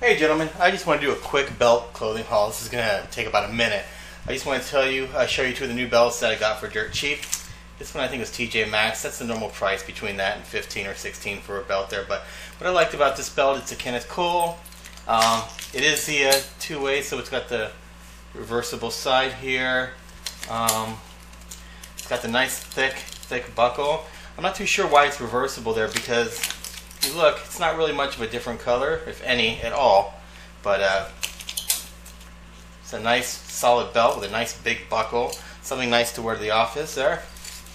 Hey gentlemen, I just want to do a quick belt clothing haul. This is going to take about a minute. I just want to tell you, uh, show you two of the new belts that I got for dirt cheap. This one I think was TJ Maxx. That's the normal price between that and 15 or 16 for a belt there. But what I liked about this belt, it's a Kenneth Cole. Um, it is the uh, two-way, so it's got the reversible side here. Um, it's got the nice thick, thick buckle. I'm not too sure why it's reversible there because you look, it's not really much of a different color, if any at all. But uh, it's a nice solid belt with a nice big buckle. Something nice to wear to the office there.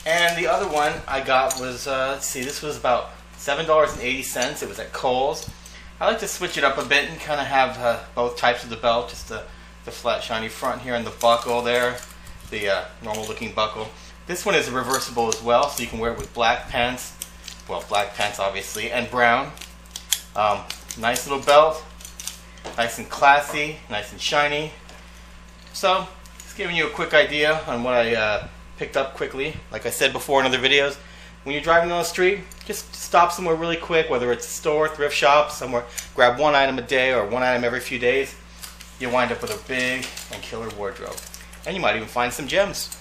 And the other one I got was, uh, let's see, this was about $7.80. It was at Kohl's. I like to switch it up a bit and kind of have uh, both types of the belt, just the, the flat shiny front here and the buckle there, the uh, normal looking buckle. This one is reversible as well, so you can wear it with black pants, well black pants obviously, and brown. Um, nice little belt, nice and classy, nice and shiny. So, just giving you a quick idea on what I uh, picked up quickly. Like I said before in other videos, when you're driving on the street, just stop somewhere really quick, whether it's a store, thrift shop, somewhere, grab one item a day or one item every few days. You'll wind up with a big and killer wardrobe. And you might even find some gems.